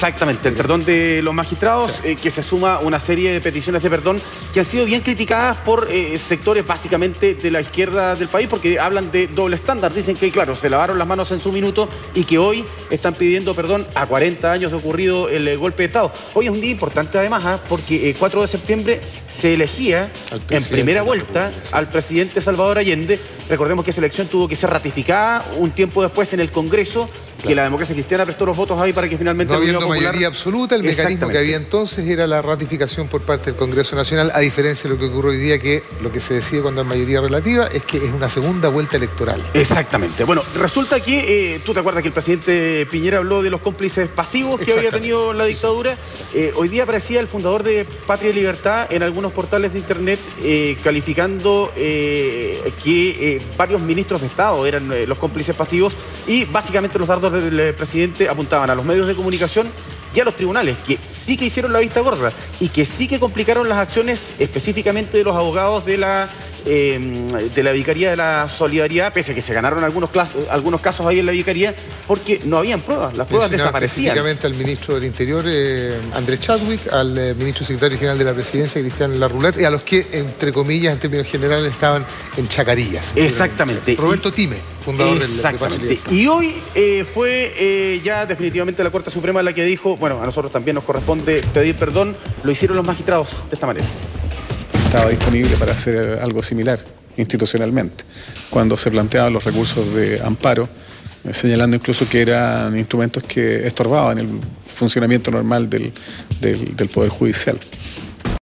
Exactamente, el perdón de los magistrados, eh, que se suma una serie de peticiones de perdón que han sido bien criticadas por eh, sectores básicamente de la izquierda del país porque hablan de doble estándar. Dicen que, claro, se lavaron las manos en su minuto y que hoy están pidiendo perdón a 40 años de ocurrido el eh, golpe de Estado. Hoy es un día importante además ¿ah? porque el 4 de septiembre se elegía en primera vuelta al presidente Salvador Allende. Recordemos que esa elección tuvo que ser ratificada un tiempo después en el Congreso que la democracia cristiana prestó los votos ahí para que finalmente... No habiendo mayoría absoluta, el mecanismo que había entonces era la ratificación por parte del Congreso Nacional, a diferencia de lo que ocurre hoy día, que lo que se decide cuando hay mayoría relativa es que es una segunda vuelta electoral. Exactamente. Bueno, resulta que, eh, tú te acuerdas que el presidente Piñera habló de los cómplices pasivos que había tenido la dictadura. Eh, hoy día aparecía el fundador de Patria y Libertad en algunos portales de internet eh, calificando que varios ministros de Estado eran los cómplices pasivos y básicamente los dardos del eh, presidente apuntaban a los medios de comunicación y a los tribunales, que sí que hicieron la vista gorda y que sí que complicaron las acciones específicamente de los abogados de la Em, de la Vicaría de la Solidaridad, pese a que se ganaron algunos, algunos casos ahí en la Vicaría, porque no habían pruebas, las pruebas desaparecían. Específicamente al ministro del Interior, eh, Andrés Chadwick, al eh, ministro secretario general de la Presidencia, Cristian Larroulet, y a los que, entre comillas, en términos generales, estaban en chacarillas. Exactamente. Roberto Time, fundador Exactamente. del Y hoy eh, fue ya definitivamente la Corte Suprema la que dijo, bueno, a nosotros también nos corresponde pedir perdón, lo hicieron los magistrados de esta manera estaba disponible para hacer algo similar institucionalmente, cuando se planteaban los recursos de amparo, eh, señalando incluso que eran instrumentos que estorbaban el funcionamiento normal del, del Poder Judicial.